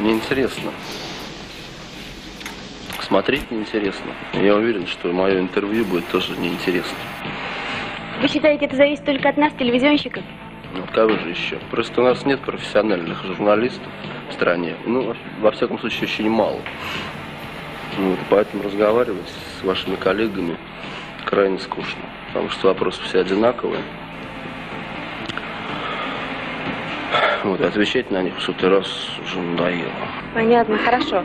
Неинтересно. Смотреть неинтересно. Я уверен, что мое интервью будет тоже неинтересно. Вы считаете, это зависит только от нас, телевизионщиков? Ну, от кого же еще? Просто у нас нет профессиональных журналистов в стране. Ну, во всяком случае, очень мало. Ну, вот, поэтому разговаривать с вашими коллегами крайне скучно. Потому что вопросы все одинаковые. Вот, отвечать на них в сотый раз уже надоело. Понятно, хорошо.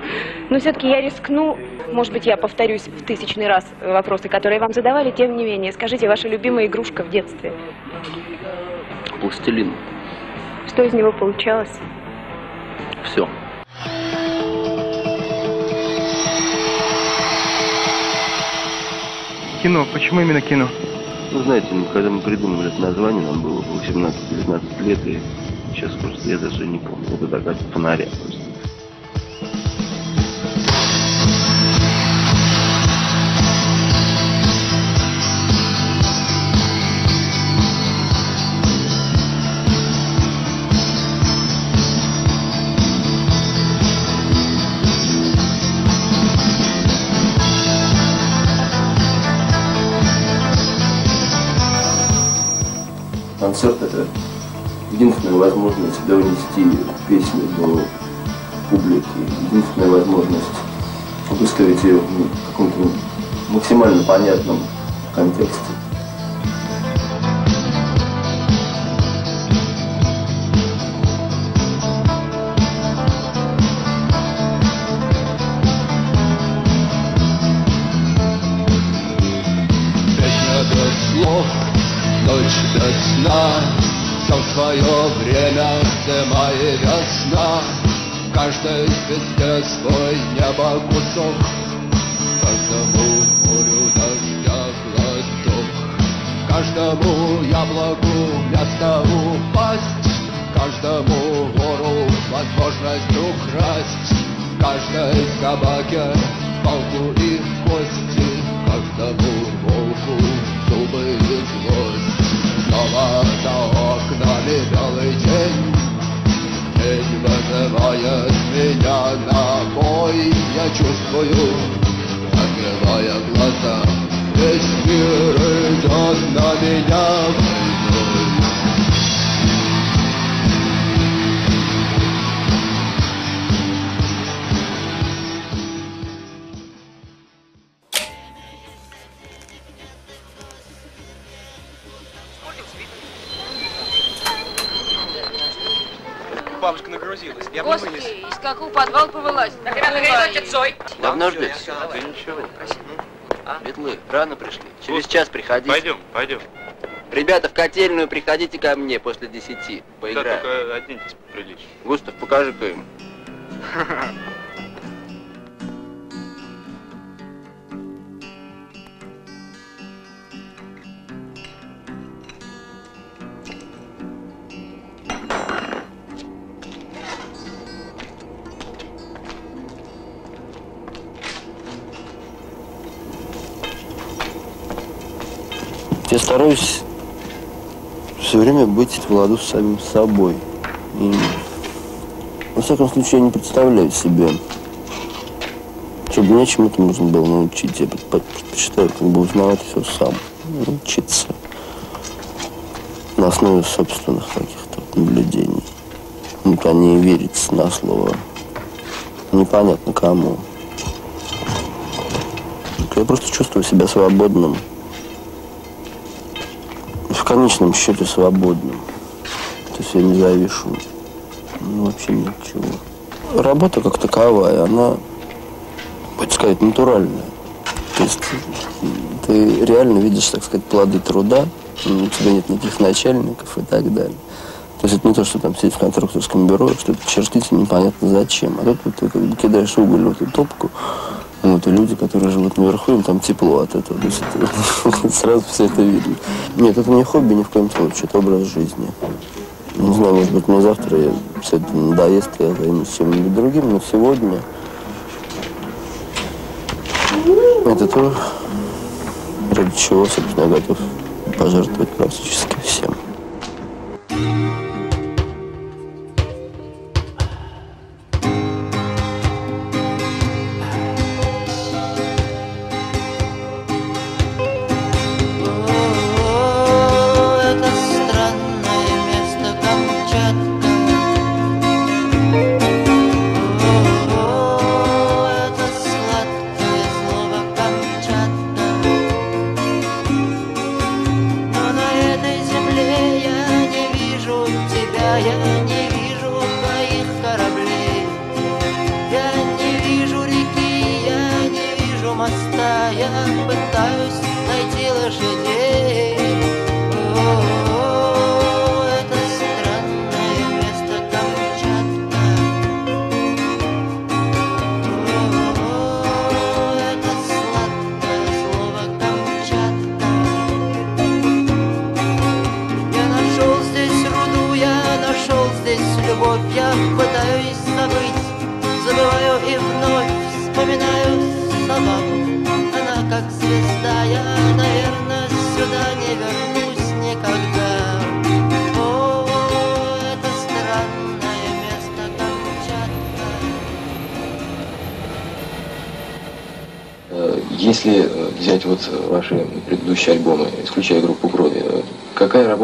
Но все-таки я рискну, может быть, я повторюсь в тысячный раз вопросы, которые вам задавали, тем не менее. Скажите, ваша любимая игрушка в детстве? Пластилин. Что из него получалось? Все. Кино. Почему именно кино? Ну, знаете, когда мы придумали это название, нам было 18-19 лет, и сейчас просто я даже не помню. Это такая фонаря просто. Возможность донести песню до публики, единственная возможность выставить ее в каком-то максимально понятном контексте. И весна. В каждой звезде свой небо кусок. Каждому морю дождя глоток. Каждому яблоку место упасть. Каждому вору возможность украсть. Каждой собаке палку и кости. Каждому волку зубы и злость. Снова за окнами белый день День вызывает меня на бой Я чувствую, открывая глаза Весь мир идет на меня повылазить? Так, ребята, горизонте Цой. Давно ждете? сказал. Вы ничего. Светлы, рано пришли. Через час приходите. Пойдем, пойдем. Ребята, в котельную приходите ко мне после десяти. Да, Поиграем. только оденьтесь прилично. Густав, покажи-ка им. Я стараюсь все время быть в ладу с самим собой. И, во всяком случае, я не представляю себе, что бы меня чему-то нужно было научить. Я предпо- предпочитаю как бы узнавать все сам, учиться на основе собственных каких-то наблюдений. Вот а не верить на слово непонятно кому. Я просто чувствую себя свободным конечном счете свободным. То есть я не завишу ну, вообще ничего. Работа как таковая, она, будет сказать, натуральная. То есть ты реально видишь, так сказать, плоды труда, у тебя нет никаких начальников и так далее. То есть это не то, что там сидеть в конструкторском бюро, что то чертить непонятно зачем. А тут вот ты как бы кидаешь уголь в эту топку, вот, и люди, которые живут наверху, им там тепло от этого. То есть это, сразу все это видно. Нет, это не хобби ни в коем случае, это образ жизни. Не знаю, может быть, мне завтра я, все это надоест, я займусь чем-нибудь другим, но сегодня это то, ради чего, собственно, я готов пожертвовать практически всем.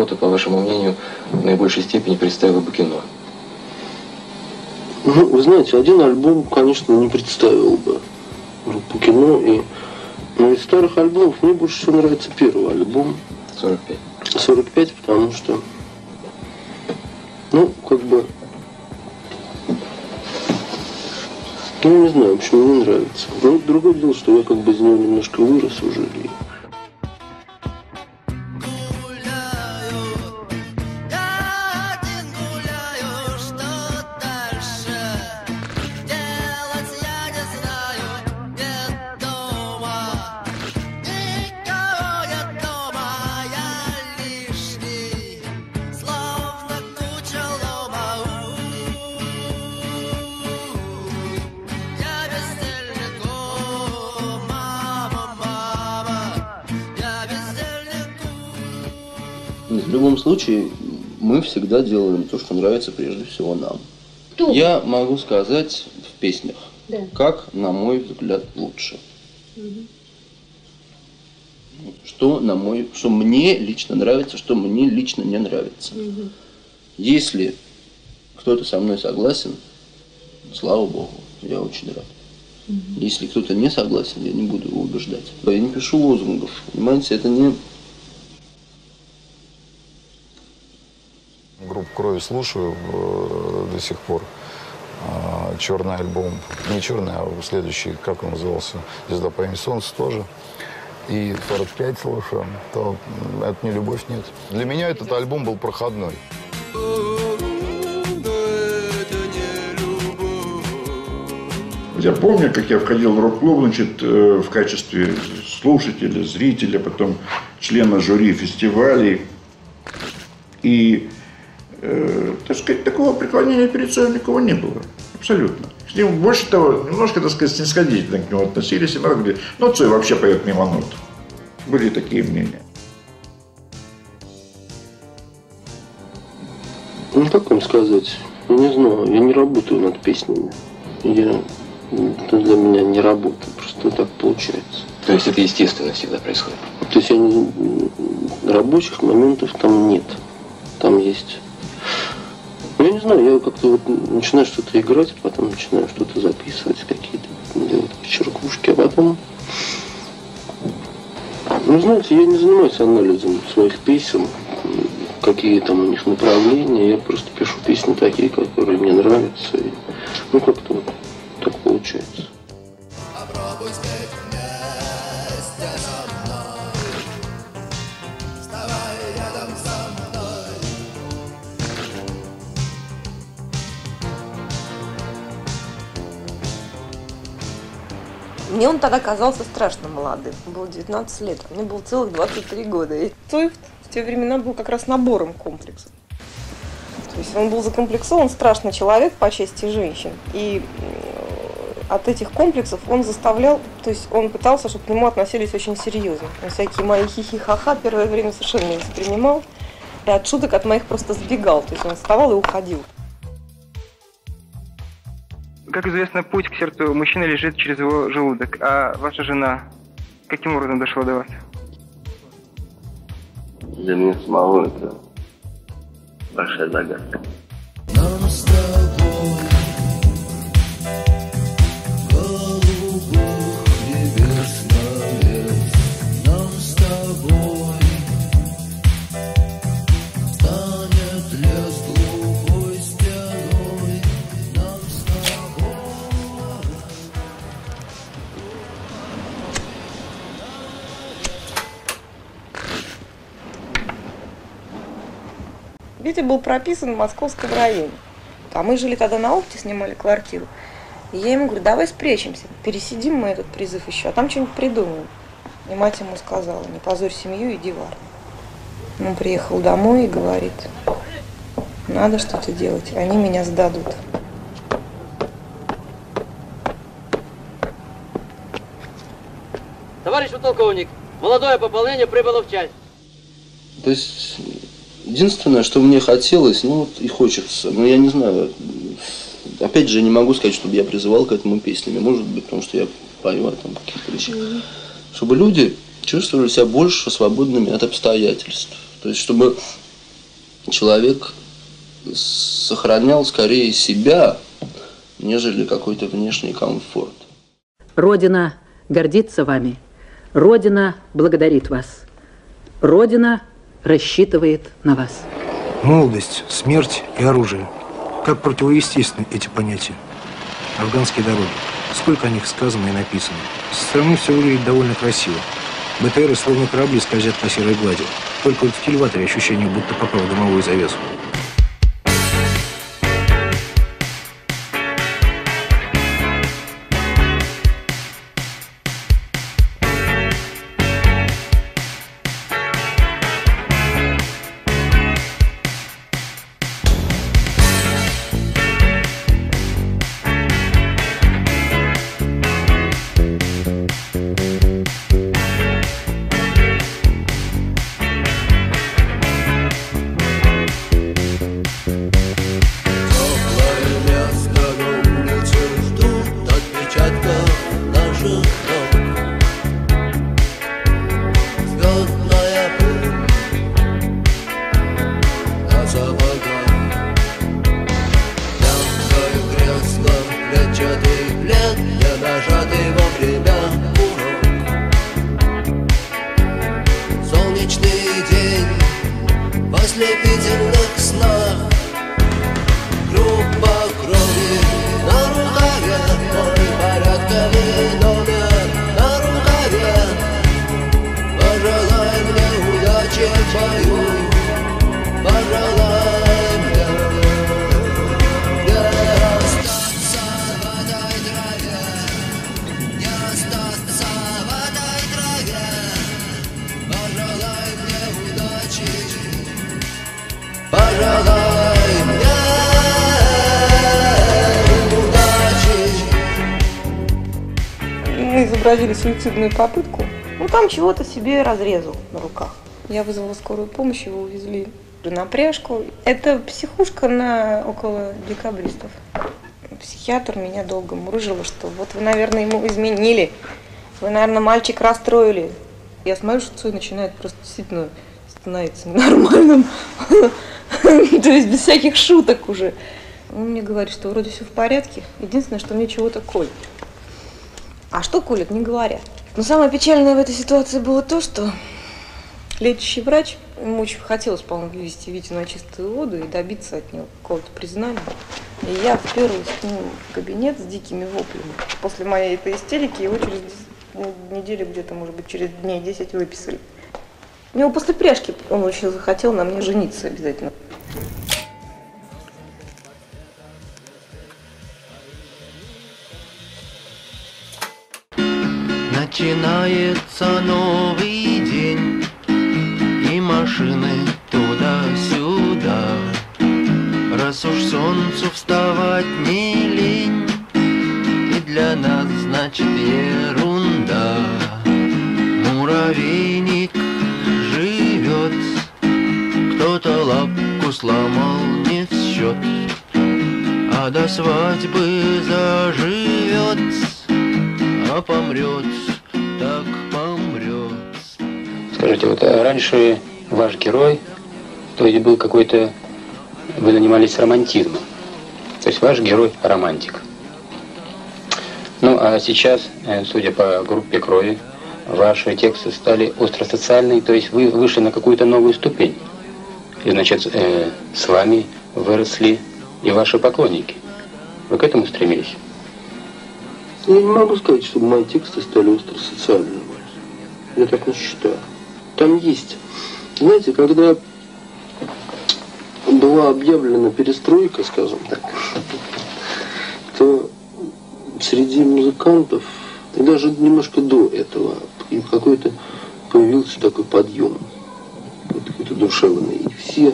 Работа, по вашему мнению, в наибольшей степени представила бы кино? Ну, вы знаете, один альбом, конечно, не представил бы группу кино. И... Но из старых альбомов мне больше всего нравится первый альбом. 45. 45, потому что, ну, как бы, ну, не знаю, в общем, мне нравится. Но другое дело, что я как бы из него немножко вырос уже. И случае, мы всегда делаем то, что нравится прежде всего нам. Я могу сказать в песнях, как, на мой взгляд, лучше. Что, на мой, что мне лично нравится, что мне лично не нравится. Если кто-то со мной согласен, слава богу, я очень рад. Если кто-то не согласен, я не буду его убеждать. Я не пишу лозунгов, понимаете, это не Крови слушаю э, до сих пор. А, Черный альбом. Не черный, а следующий, как он назывался? Звезда по имени Солнце тоже. И 45 слушаю. То это не любовь, нет. Для меня этот альбом был проходной. Я помню, как я входил в рок-клуб, значит, э, в качестве слушателя, зрителя, потом члена жюри фестивалей. И, э, так сказать, такого преклонения перед Цоем никого не было. Абсолютно. С ним, больше того, немножко, так сказать, снисходительно к нему относились. И народ говорит, ну, Цой вообще поет мимо нот. Были такие мнения. Ну, как вам сказать? Я не знаю, я не работаю над песнями. Я... Это для меня не работа, просто так получается. То есть это естественно всегда происходит. То есть я не- рабочих моментов там нет. Там есть... Я не знаю, я как-то вот начинаю что-то играть, потом начинаю что-то записывать, какие-то делать черкушки, а потом... Ну, знаете, я не занимаюсь анализом своих песен, какие там у них направления. Я просто пишу песни такие, которые мне нравятся. И, ну, как-то вот так получается. Мне он тогда казался страшно молодым. Было 19 лет, а мне было целых 23 года. И Цой в те времена был как раз набором комплексов. То есть он был закомплексован, страшный человек по части женщин. И э, от этих комплексов он заставлял, то есть он пытался, чтобы к нему относились очень серьезно. Он всякие мои хихи-ха-ха первое время совершенно не воспринимал. И от шуток от моих просто сбегал. То есть он вставал и уходил. Как известно, путь к сердцу мужчины лежит через его желудок. А ваша жена каким образом дошла до вас? Для меня самого это большая загадка. Нам Витя был прописан в московском районе. А мы жили тогда на Охте, снимали квартиру. И я ему говорю, давай спрячемся, пересидим мы этот призыв еще, а там что-нибудь придумаем. И мать ему сказала, не позорь семью, иди в армию. Он приехал домой и говорит, надо что-то делать, они меня сдадут. Товарищ полковник, молодое пополнение прибыло в часть. То есть, единственное, что мне хотелось, ну вот и хочется, но я не знаю, опять же, не могу сказать, чтобы я призывал к этому песнями, может быть, потому что я пою о там каких-то вещах, чтобы люди чувствовали себя больше свободными от обстоятельств. То есть, чтобы человек сохранял скорее себя, нежели какой-то внешний комфорт. Родина гордится вами. Родина благодарит вас. Родина рассчитывает на вас. Молодость, смерть и оружие. Как противоестественны эти понятия. Афганские дороги. Сколько о них сказано и написано. Со стороны все выглядит довольно красиво. БТРы словно корабли скользят по серой глади. Только вот в кильваторе ощущение, будто попал в дымовую завесу. День в изобразили суицидную попытку. Ну, там чего-то себе разрезал на руках. Я вызвала скорую помощь, его увезли на пряжку. Это психушка на около декабристов. Психиатр меня долго мурыжила, что вот вы, наверное, ему изменили. Вы, наверное, мальчик расстроили. Я смотрю, что Цой начинает просто действительно становиться нормальным. То есть без всяких шуток уже. Он мне говорит, что вроде все в порядке. Единственное, что мне чего-то колет. А что колет, не говорят. Но самое печальное в этой ситуации было то, что лечащий врач, ему очень хотелось, по-моему, вывести Витю на чистую воду и добиться от него какого-то признания. И я вперлась к нему в кабинет с дикими воплями. После моей этой истерики его через дес- неделю где-то, может быть, через дней 10 выписали. У него после пряжки он очень захотел на мне жениться обязательно. Начинается новый день И машины туда-сюда. Раз уж солнцу вставать не лень И для нас значит ерунда. Муравейник живет Кто-то лапку сломал не в счет А до свадьбы заживет А помрет, так помрет Скажите, вот а раньше ваш герой, то есть был какой-то, вы занимались романтизмом. То есть ваш герой романтик. Ну, а сейчас, э, судя по группе крови, ваши тексты стали остросоциальные, то есть вы вышли на какую-то новую ступень. И, значит, э, с вами выросли и ваши поклонники. Вы к этому стремились? Я не могу сказать, чтобы мои тексты стали остросоциальными. Я так не считаю. Там есть, знаете, когда была объявлена перестройка, скажем так, то среди музыкантов, и даже немножко до этого, и какой-то появился такой подъем, какой-то душевный. И все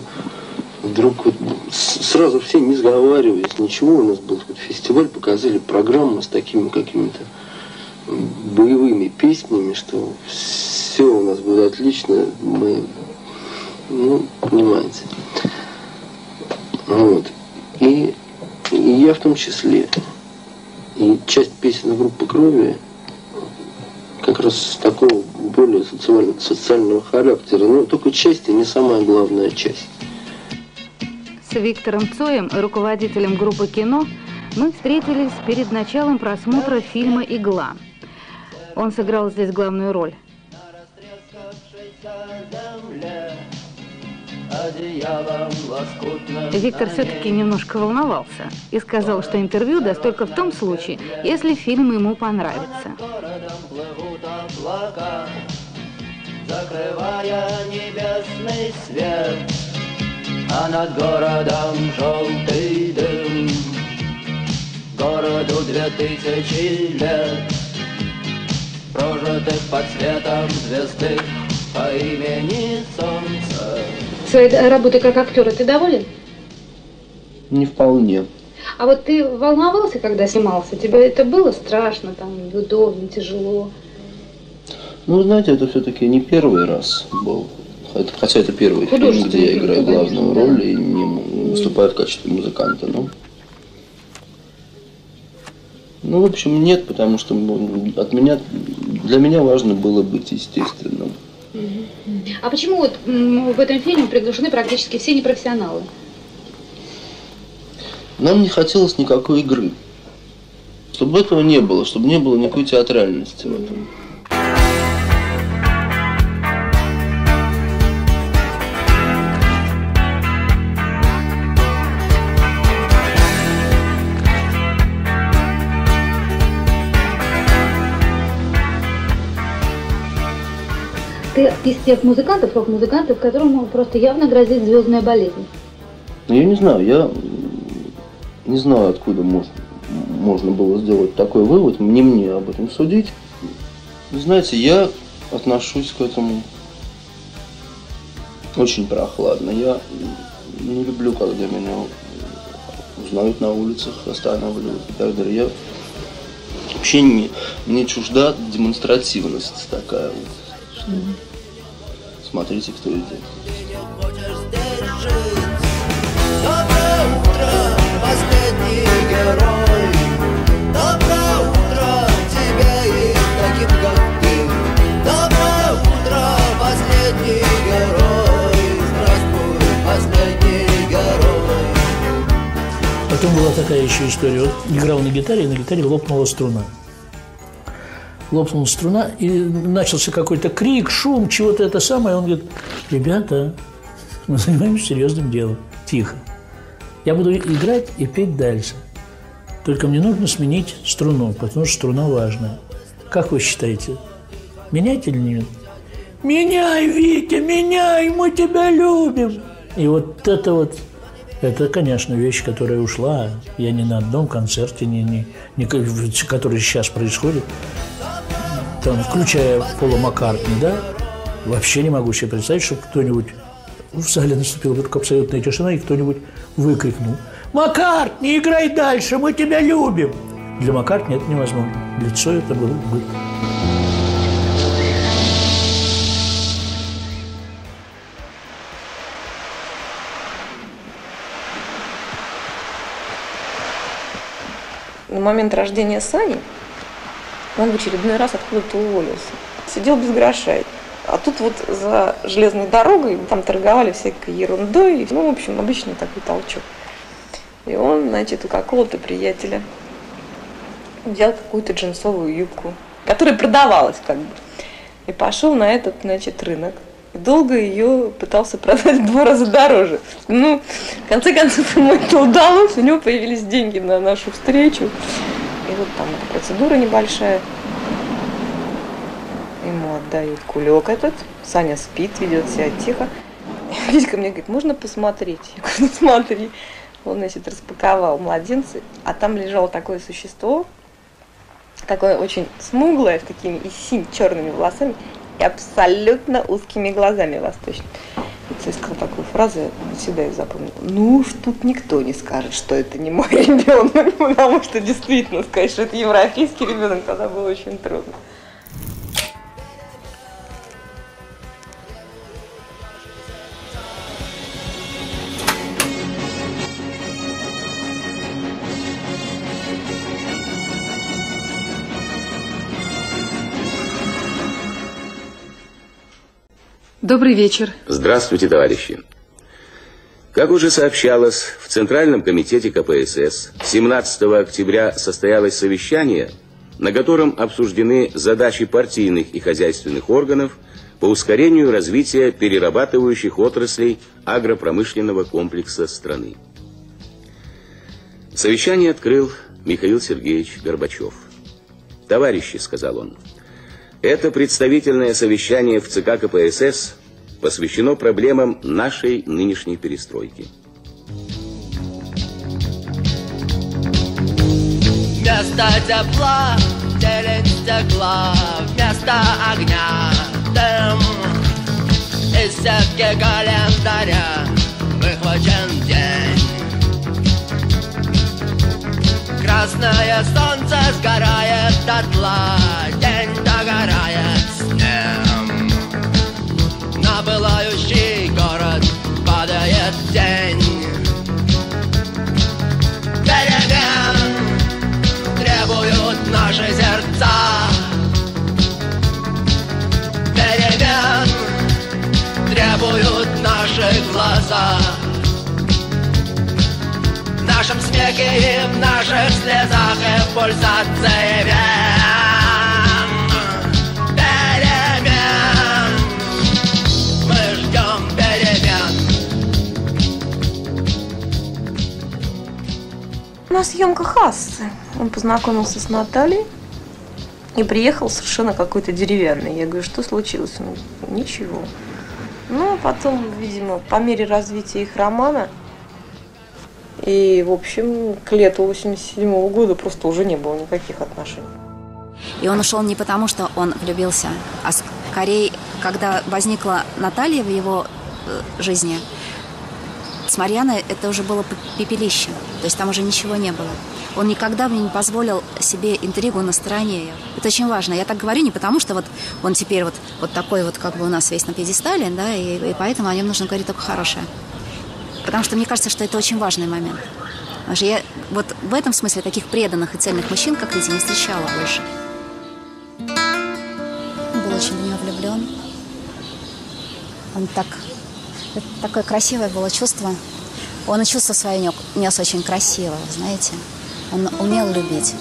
вдруг вот сразу все, не сговариваясь, ничего, у нас был вот фестиваль, показали программу с такими какими-то боевыми песнями, что все у нас было отлично, мы, ну, понимаете. Вот. И, и я в том числе. И часть песен группы крови как раз такого более социального, социального характера. Но только часть, и не самая главная часть. С Виктором Цоем, руководителем группы «Кино», мы встретились перед началом просмотра фильма «Игла». Он сыграл здесь главную роль. Виктор все-таки немножко волновался и сказал, что интервью даст только в том случае, если фильм ему понравится. Закрывая небесный свет, а над городом желтый дым. Городу две тысячи лет, прожитых под светом звезды по имени Солнце. Своей работой как актера ты доволен? Не вполне. А вот ты волновался, когда снимался? Тебе это было страшно, там, удобно, тяжело? Ну, знаете, это все-таки не первый раз был. Это, хотя это первый фильм, где я играю главную роль и не выступаю в качестве музыканта. Но... Ну, в общем, нет, потому что ну, от меня, для меня важно было быть естественным. А почему вот в этом фильме приглашены практически все непрофессионалы? Нам не хотелось никакой игры. Чтобы этого не было, чтобы не было никакой театральности в этом. Из тех музыкантов, рок-музыкантов, которому просто явно грозит звездная болезнь. Ну, я не знаю, я не знаю, откуда можно, можно было сделать такой вывод, не мне об этом судить. Знаете, я отношусь к этому очень прохладно. Я не люблю, когда меня узнают на улицах, останавливают и так далее. Я вообще не, не чужда демонстративность такая вот. Смотрите, кто идет. Потом была такая еще история. Вот играл на гитаре, и на гитаре лопнула струна лопнула струна, и начался какой-то крик, шум, чего-то это самое. Он говорит, ребята, мы занимаемся серьезным делом. Тихо. Я буду играть и петь дальше. Только мне нужно сменить струну, потому что струна важная. Как вы считаете, менять или нет? Меняй, Витя, меняй, мы тебя любим. И вот это вот, это, конечно, вещь, которая ушла. Я ни на одном концерте, ни, ни, ни, который сейчас происходит, там, включая Пола Маккартни, да, вообще не могу себе представить, что кто-нибудь в зале наступила вдруг абсолютная тишина, и кто-нибудь выкрикнул «Маккартни, играй дальше, мы тебя любим!» Для Маккартни это невозможно. Лицо это было бы. На момент рождения Сани он в очередной раз откуда-то уволился. Сидел без грошей. А тут вот за железной дорогой там торговали всякой ерундой. Ну, в общем, обычный такой толчок. И он, значит, у какого-то приятеля взял какую-то джинсовую юбку, которая продавалась как бы. И пошел на этот, значит, рынок. И долго ее пытался продать в два раза дороже. Ну, в конце концов, ему это удалось. У него появились деньги на нашу встречу. И вот там эта процедура небольшая. Ему отдают кулек этот. Саня спит, ведет себя тихо. Витька мне говорит, можно посмотреть? Я говорю, ну смотри. Он, значит, распаковал младенцы, а там лежало такое существо, такое очень смуглое, с такими и синь черными волосами, и абсолютно узкими глазами восточными. Сказал такую фразу, я всегда ее запомнила. Ну тут никто не скажет, что это не мой ребенок, потому что действительно сказать, что это европейский ребенок, тогда было очень трудно. Добрый вечер. Здравствуйте, товарищи. Как уже сообщалось, в Центральном комитете КПСС 17 октября состоялось совещание, на котором обсуждены задачи партийных и хозяйственных органов по ускорению развития перерабатывающих отраслей агропромышленного комплекса страны. Совещание открыл Михаил Сергеевич Горбачев. «Товарищи», — сказал он, — это представительное совещание в ЦК КПСС посвящено проблемам нашей нынешней перестройки. Вместо тепла зелень стекла, вместо огня дым. Из сетки календаря выхвачен день. Красное солнце сгорает дотла, день догорает с ним. На пылающий город падает день. Перемен требуют наши сердца. Перемен требуют наши глаза нашем смехе и в наших слезах и в пульсации вен. Перемен, мы ждем перемен. На съемках Ассы он познакомился с Натальей и приехал совершенно какой-то деревянный. Я говорю, что случилось? Говорит, ничего. Ну, а потом, видимо, по мере развития их романа – и, в общем, к лету 87 года просто уже не было никаких отношений. И он ушел не потому, что он влюбился, а скорее, когда возникла Наталья в его э, жизни, с Марьяной это уже было пепелище. То есть там уже ничего не было. Он никогда мне не позволил себе интригу на стороне ее. Это очень важно. Я так говорю не потому, что вот он теперь вот, вот такой вот как бы у нас весь на пьедестале, да, и, и поэтому о нем нужно говорить только хорошее. Потому что мне кажется, что это очень важный момент. Потому что я вот в этом смысле таких преданных и цельных мужчин, как Лидия, не встречала больше. Он был очень в нее влюблен. Он так... Это такое красивое было чувство. Он и чувство свое нес очень красиво, знаете. Он умел любить.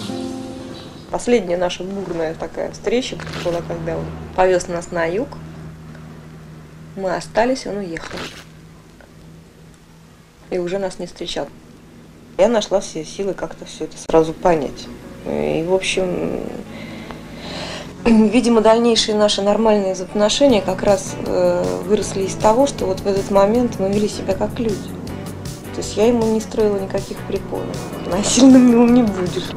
Последняя наша бурная такая встреча была, когда он повез нас на юг. Мы остались, он уехал и уже нас не встречал. Я нашла все силы как-то все это сразу понять. И, в общем, видимо, дальнейшие наши нормальные отношения как раз э, выросли из того, что вот в этот момент мы вели себя как люди. То есть я ему не строила никаких приколов. Насильным милым не будешь.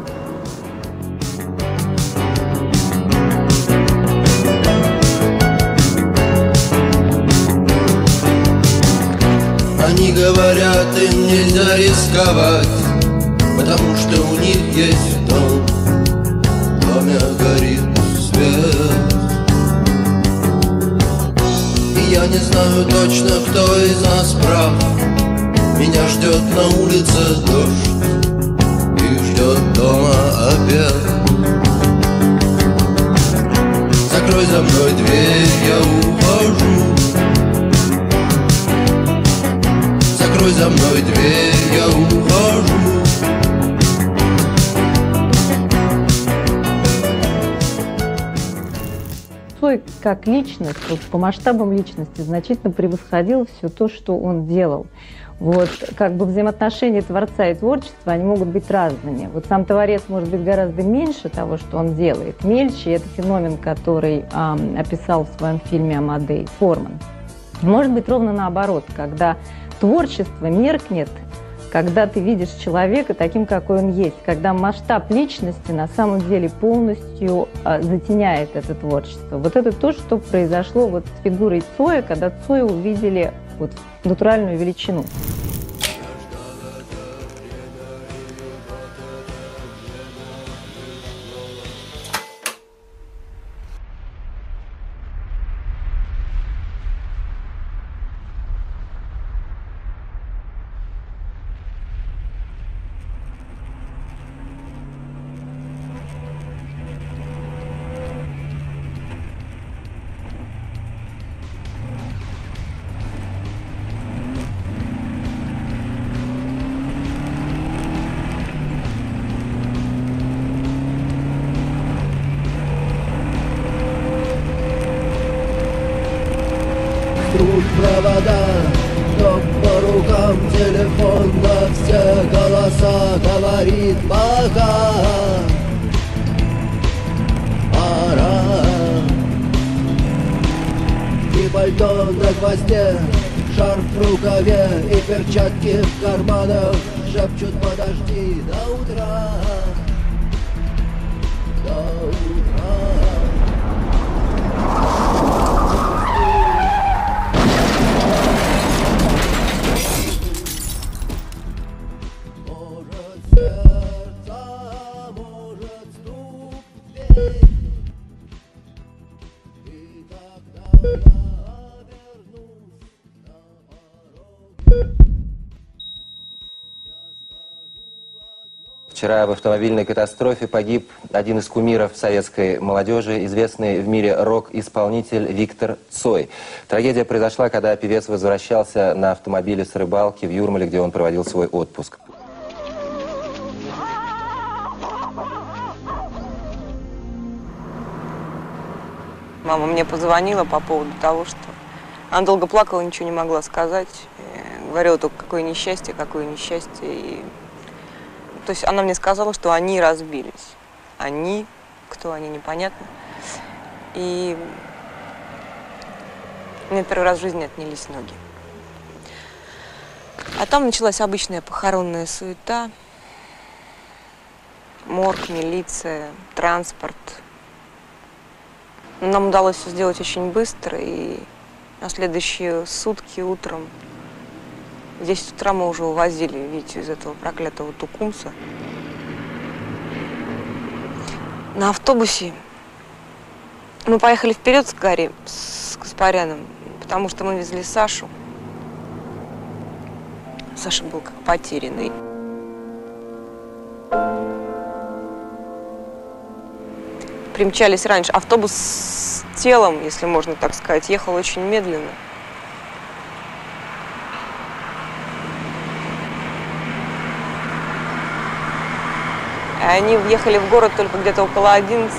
Они говорят, им нельзя рисковать Потому что у них есть дом. В доме горит свет И я не знаю точно, кто из нас прав. Меня ждет на улице дождь И ждет дома обед. Закрой за мной дверь, я ухожу Закрой за мной дверь, я ухожу Цой как личность, вот по масштабам личности, значительно превосходил все то, что он делал. Вот, как бы взаимоотношения творца и творчества, они могут быть разными. Вот сам творец может быть гораздо меньше того, что он делает, мельче. Это феномен, который эм, описал в своем фильме «Амадей» Форман. Может быть, ровно наоборот, когда творчество меркнет, когда ты видишь человека таким, какой он есть, когда масштаб личности на самом деле полностью а, затеняет это творчество. Вот это то, что произошло вот с фигурой Цоя, когда Цоя увидели вот натуральную величину. Рукаве и перчатки в карманах шепчут подожди до утра. До утра. Вчера в автомобильной катастрофе погиб один из кумиров советской молодежи, известный в мире рок-исполнитель Виктор Цой. Трагедия произошла, когда певец возвращался на автомобиле с рыбалки в Юрмале, где он проводил свой отпуск. Мама мне позвонила по поводу того, что она долго плакала, ничего не могла сказать. Э, Говорила только, какое несчастье, какое несчастье. И... То есть она мне сказала, что они разбились. Они, кто они, непонятно. И мне первый раз в жизни отнялись ноги. А там началась обычная похоронная суета. Морг, милиция, транспорт. Нам удалось все сделать очень быстро, и на следующие сутки утром, в 10 утра мы уже увозили Витю из этого проклятого Тукумса. На автобусе мы поехали вперед с Гарри, с Каспаряном, потому что мы везли Сашу. Саша был как потерянный. Примчались раньше. Автобус с телом, если можно так сказать, ехал очень медленно. Они въехали в город только где-то около 11.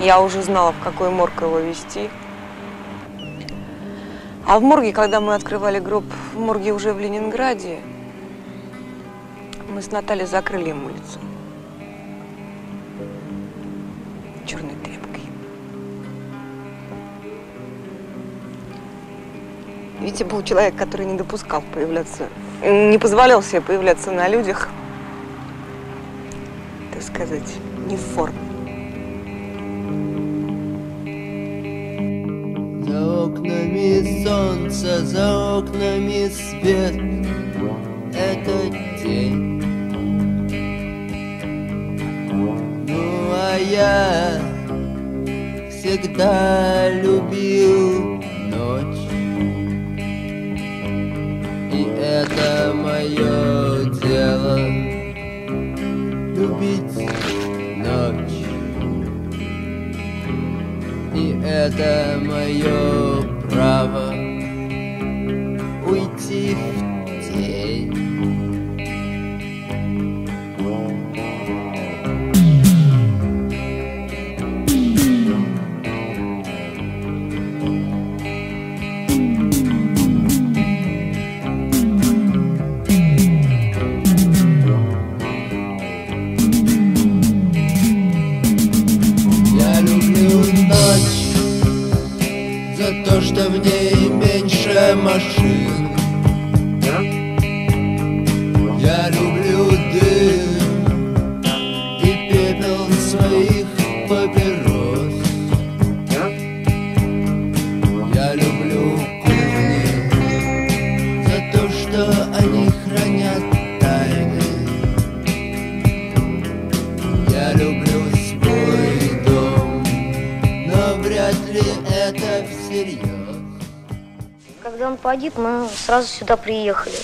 Я уже знала, в какой морг его везти. А в морге, когда мы открывали гроб, в морге уже в Ленинграде, мы с Натальей закрыли ему лицо. Черной тряпкой. Витя был человек, который не допускал появляться, не позволял себе появляться на людях, так сказать, не в форме. За окнами солнце, за окнами свет. Это день. Ну а я всегда любил ночь. И это мое дело это мое право Погиб, мы сразу сюда приехали.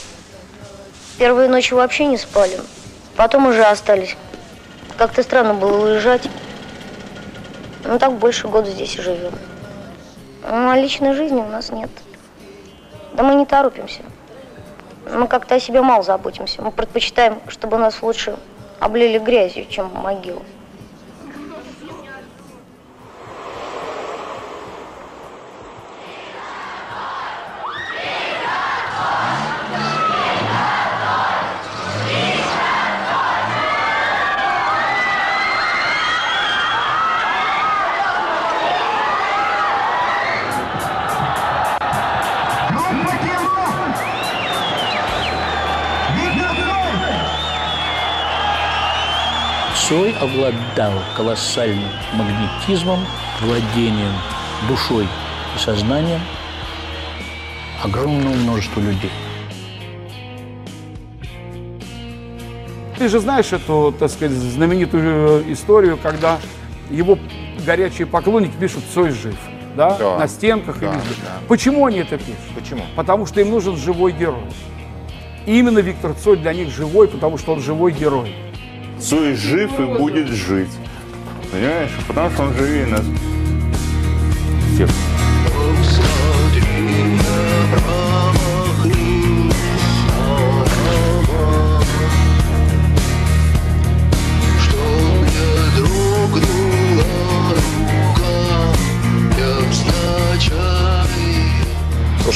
Первые ночи вообще не спали. Потом уже остались. Как-то странно было уезжать. Ну так больше года здесь и живем. Ну, а личной жизни у нас нет. Да мы не торопимся. Мы как-то о себе мало заботимся. Мы предпочитаем, чтобы нас лучше облили грязью, чем могилу. Обладал колоссальным магнетизмом, владением душой и сознанием огромного множества людей. Ты же знаешь эту, так сказать, знаменитую э, историю, когда его горячие поклонники пишут «Цой жив». Да? Да. На стенках Да, и везде. да. Почему они это пишут? Почему? Потому что им нужен живой герой. И именно Виктор Цой для них живой, потому что он живой герой. Цой жив и будет жить. Понимаешь? Потому что он живее нас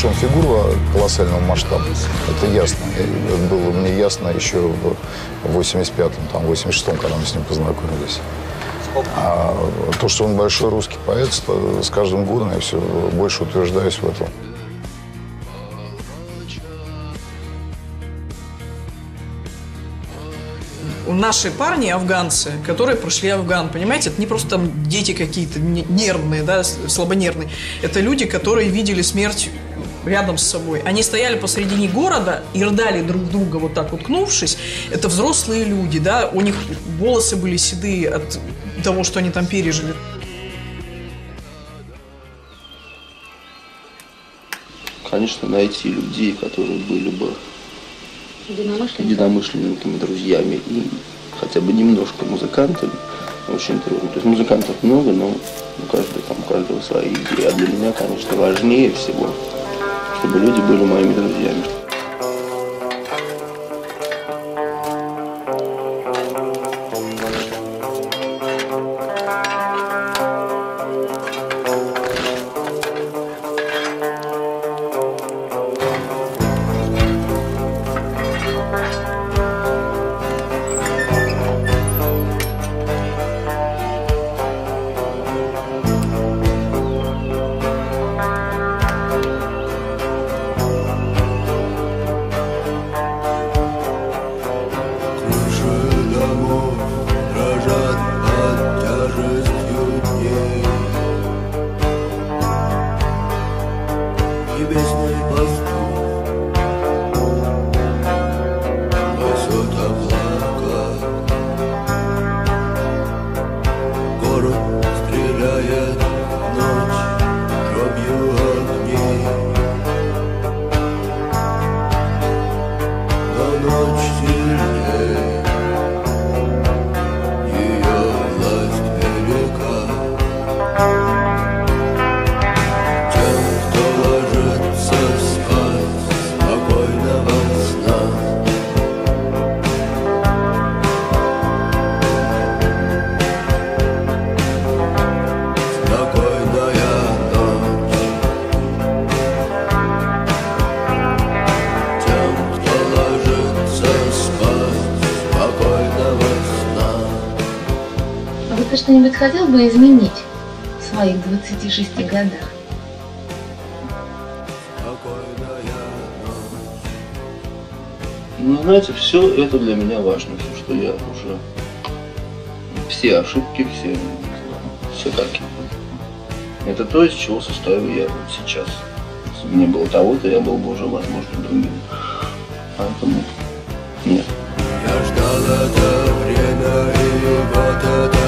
Он фигура колоссального масштаба, это ясно. Это было мне ясно еще в 85-м, там, 86-м, когда мы с ним познакомились. А то, что он большой русский поэт, с каждым годом я все больше утверждаюсь в этом. Наши парни, афганцы, которые прошли Афган, понимаете, это не просто там дети какие-то не- нервные, да, слабонервные. Это люди, которые видели смерть рядом с собой. Они стояли посредине города и рдали друг друга, вот так уткнувшись. Это взрослые люди, да, у них волосы были седые от того, что они там пережили. Конечно, найти людей, которые были бы единомышленниками, друзьями и хотя бы немножко музыкантами, очень трудно. То есть музыкантов много, но у каждого, там, у каждого свои идеи. А для меня, конечно, важнее всего, чтобы люди были моими друзьями. хотел бы изменить в своих 26 годах? Ну, знаете, все это для меня важно, все, что я уже... Все ошибки, все, все какие Это то, из чего состою я вот сейчас. Если бы не было того-то, я был бы уже, возможно, другим. Поэтому нет. Я ждал это время, и вот это